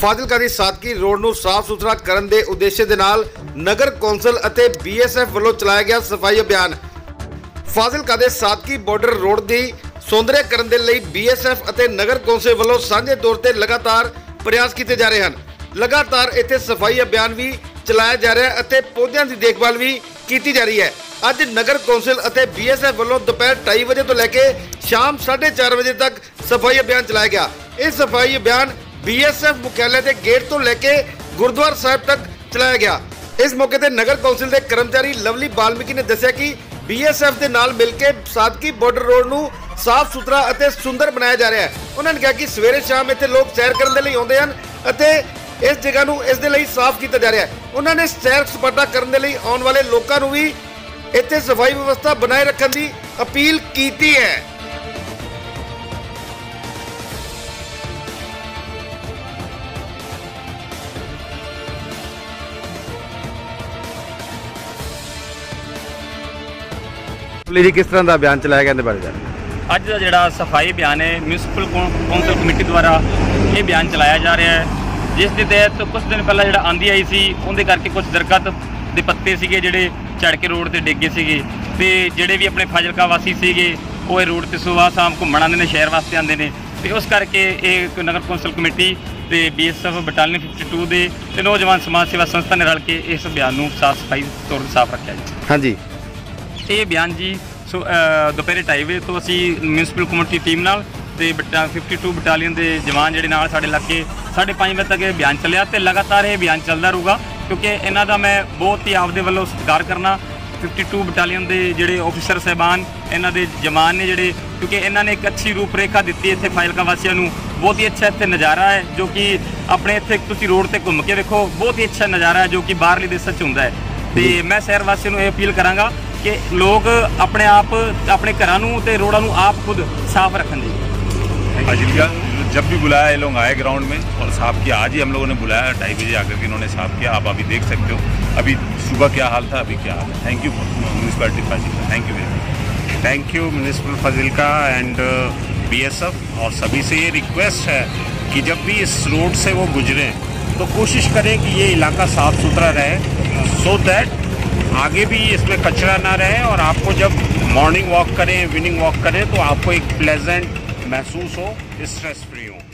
ਫਾਜ਼ਿਲਕਾ ਦੀ Sadqi road ਨੂੰ ਸਾਫ਼ ਸੁਥਰਾ ਕਰਨ ਦੇ ਉਦੇਸ਼ ਦੇ ਨਾਲ ਨਗਰ ਕੌਂਸਲ ਅਤੇ ਬੀਐਸਐਫ ਵੱਲੋਂ ਚਲਾਇਆ ਗਿਆ ਸਫ਼ਾਈ ਅਭਿਆਨ। ਫਾਜ਼ਿਲਕਾ ਦੇ ਸਾਦਕੀ ਬਾਰਡਰ ਰੋਡ ਦੀ ਸੌਂਦਰਯਕਰਨ ਦੇ ਲਈ ਬੀਐਸਐਫ ਅਤੇ ਨਗਰ ਕੌਂਸਲ ਵੱਲੋਂ ਸਾਂਝੇ ਤੌਰ ਤੇ ਲਗਾਤਾਰ ਪ੍ਰਯਾਸ ਕੀਤੇ ਜਾ ਰਹੇ ਹਨ। ਲਗਾਤਾਰ ਇੱਥੇ ਸਫ਼ਾਈ ਅਭਿਆਨ ਵੀ ਚਲਾਇਆ ਜਾ ਰਿਹਾ ਹੈ ਅਤੇ ਪੌਦਿਆਂ ਦੀ ਦੇਖਭਾਲ ਵੀ ਕੀਤੀ ਜਾ ਰਹੀ ਹੈ। ਅੱਜ ਨਗਰ ਕੌਂਸਲ ਅਤੇ ਬੀਐਸਐਫ ਵੱਲੋਂ ਦੁਪਹਿਰ 2:30 ਵਜੇ ਤੋਂ ਲੈ ਕੇ ਸ਼ਾਮ 4:30 ਵਜੇ ਤੱਕ ਸਫ਼ਾਈ ਅਭਿਆਨ ਚਲਾਇਆ ਗਿਆ। ਇਹ ਸਫ਼ਾਈ ਅਭਿਆਨ ਬੀਐਸਐਫ ਮੁਖਿਆਲੇ ਦੇ ਗੇਟ ਤੋਂ ਲੈ ਕੇ ਗੁਰਦੁਆਰਾ ਸਾਹਿਬ ਤੱਕ ਚਲਾਇਆ ਗਿਆ। ਇਸ ਮੌਕੇ ਤੇ ਨਗਰ ਕੌਂਸਲ ਦੇ ਕਰਮਚਾਰੀ ਲਵਲੀ ਬਾਲਮੀਕੀ ਨੇ ਦੱਸਿਆ ਕਿ ਬੀਐਸਐਫ ਦੇ ਨਾਲ ਮਿਲ ਕੇ ਸਾਦਕੀ ਬਾਰਡਰ ਰੋਡ ਨੂੰ ਸਾਫ਼ ਸੁਥਰਾ ਅਤੇ ਸੁੰਦਰ ਬਣਾਇਆ ਜਾ ਰਿਹਾ ਹੈ। ਉਹਨਾਂ ਨੇ ਕਿਹਾ ਕਿ ਸਵੇਰੇ ਸ਼ਾਮ ਇੱਥੇ ਲੋਕ ਸੈਰ ਕਰਨ ਦੇ ਲਈ ਆਉਂਦੇ ਹਨ ਅਤੇ ਇਸ ਜਗ੍ਹਾ ਨੂੰ ਇਸ ਦੇ ਲਈ ਸਾਫ਼ ਕੀਤਾ ਜਾ ਰਿਹਾ ਹੈ। ਉਹਨਾਂ ਨੇ ਸੈਰ ਸਪਾਟਾ ਕਰਨ ਦੇ ਲਈ ਆਉਣ ਵਾਲੇ ਲੋਕਾਂ ਨੂੰ ਵੀ ਇੱਥੇ ਸਫ਼ਾਈ ਵਿਵਸਥਾ ਬਣਾਏ ਰੱਖਣ ਦੀ ਅਪੀਲ ਕੀਤੀ ਹੈ। ਪੁਲਿਸ ਜੀ ਕਿਸ ਤਰ੍ਹਾਂ ਦਾ ਅਭਿਆਨ ਚਲਾਇਆ ਗਿਆ ਇਹਦੇ ਬਾਰੇ ਜਾਣੋ ਅੱਜ ਦਾ ਜਿਹੜਾ ਸਫ਼ਾਈ ਅਭਿਆਨ ਹੈ ਮਿਊਨਿਸਪਲ ਕੌਂਸਲ ਕਮੇਟੀ ਦੁਆਰਾ ਇਹ ਬਿਆਨ ਚਲਾਇਆ ਜਾ ਰਿਹਾ ਹੈ। ਜਿਸ ਦੇ ਤਹਿਤ ਕੁਝ ਦਿਨ ਪਹਿਲਾਂ ਜਿਹੜਾ ਆਂਦੀ ਆਈ ਸੀ ਉਹਦੇ ਕਰਕੇ ਕੁਝ ਦਰਖਤ ਦੇ ਪੱਤੇ ਸੀਗੇ ਜਿਹੜੇ ਝੜ ਕੇ ਰੋਡ ਤੇ ਡਿੱਗੇ ਸੀਗੇ ਤੇ ਜਿਹੜੇ ਵੀ ਆਪਣੇ ਫਾਜ਼ਿਲਕਾ ਵਾਸੀ ਸੀਗੇ ਉਹ ਇਹ ਰੋਡ ਤੇ ਸੁਬਾਹ ਸ਼ਾਮ ਘੁੰਮਣ ਆਉਂਦੇ ਨੇ ਸ਼ਹਿਰ ਵਾਸਤੇ ਆਉਂਦੇ ਨੇ। ਤੇ ਉਸ ਕਰਕੇ ਇਹ ਨਗਰ ਕੌਂਸਲ ਕਮੇਟੀ ਤੇ ਬੀਐਸਐਫ ਬਟਾਲੀਅਨ 52 ਦੇ ਤੇ ਨੌਜਵਾਨ ਸਮਾਜ ਸੇਵਾ ਸੰਸਥਾ ਨੇ ਰਲ ਕੇ ਇਸ ਅਭਿਆਨ ਨੂੰ ਸਾਫ਼ ਸਫ਼ਾਈ ਤੌਰ ਤੇ ਸਾਫ਼ ਰੱਖਿਆ ਜੀ। ਹਾਂਜੀ। ਇਹ ਬਿਆਨ ਜੀ ਸੋ ਦੁਪਹਿਰੇ 2:30 ਵਜੇ ਤੋਂ ਅਸੀਂ ਮਿਊਨਿਸਪਲ ਕਮੇਟੀ ਟੀਮ ਨਾਲ ਤੇ ਬਟਾ 52 ਬਟਾਲੀਅਨ ਦੇ ਜਵਾਨ ਜਿਹੜੇ ਨਾਲ ਸਾਡੇ ਲੱਗੇ 5:30 ਵਜੇ ਤੱਕ ਇਹ ਬਿਆਨ ਚੱਲਿਆ ਤੇ ਲਗਾਤਾਰ ਇਹ ਬਿਆਨ ਚੱਲਦਾ ਰਹੂਗਾ ਕਿਉਂਕਿ ਇਹਨਾਂ ਦਾ ਮੈਂ ਬਹੁਤ ਹੀ ਆਪਦੇ ਵੱਲੋਂ ਸਤਿਕਾਰ ਕਰਨਾ 52 ਬਟਾਲੀਅਨ ਦੇ ਜਿਹੜੇ ਆਫੀਸਰ ਸਹਿਬਾਨ ਇਹਨਾਂ ਦੇ ਜਵਾਨ ਨੇ ਜਿਹੜੇ ਕਿਉਂਕਿ ਇਹਨਾਂ ਨੇ ਇੱਕ ਅੱਛੀ ਰੂਪਰੇਖਾ ਦਿੱਤੀ ਇੱਥੇ ਫਾਜ਼ਿਲਕਾ ਵਾਸੀਆਂ ਨੂੰ। ਬਹੁਤ ਹੀ ਅੱਛਾ ਇੱਥੇ ਨਜ਼ਾਰਾ ਹੈ ਜੋ ਕਿ ਆਪਣੇ ਇੱਥੇ ਤੁਸੀਂ ਰੋਡ ਤੇ ਘੁੰਮ ਕੇ ਵੇਖੋ ਬਹੁਤ ਹੀ ਅੱਛਾ ਨਜ਼ਾਰਾ ਹੈ ਜੋ ਕਿ ਬਾਹਰਲੀ ਦੇਸ਼ਾਂ 'ਚ ਹੁੰਦਾ ਹੈ। ਤੇ ਮੈਂ ਸ਼ਹਿਰ ਵਾਸੀਆਂ ਨੂੰ ਇਹ ਅਪੀਲ ਕਰਾਂਗਾ ਕਿ ਲੋਕ ਆਪਣੇ ਆਪ ਆਪਣੇ ਘਰਾਂ ਨੂੰ ਤੇ ਰੋਡਾਂ ਨੂੰ ਆਪ ਖੁਦ ਸਾਫ਼ ਰੱਖਣ ਜੀ फाजिलका जब भी बुलाया ये लोग आए ग्राउंड में और साफ किया आज ही हम लोगों ने बुलाया ढाई बजे आकर के इन्होंने साफ किया आप अभी देख सकते हो अभी सुबह क्या हाल था अभी क्या हाल है thank you municipality Fazilka thank you very much thank you municipal Fazilka and BSF और सभी से ये रिक्वेस्ट है कि जब भी इस रोड से वो गुजरें तो कोशिश करें कि ये इलाका साफ सुथरा रहे सो दैट आगे भी इसमें कचरा ना रहे और आपको जब मॉर्निंग वॉक करें इवनिंग वॉक करें तो आपको एक प्लेजेंट महसूस हो स्ट्रेस फ्री हो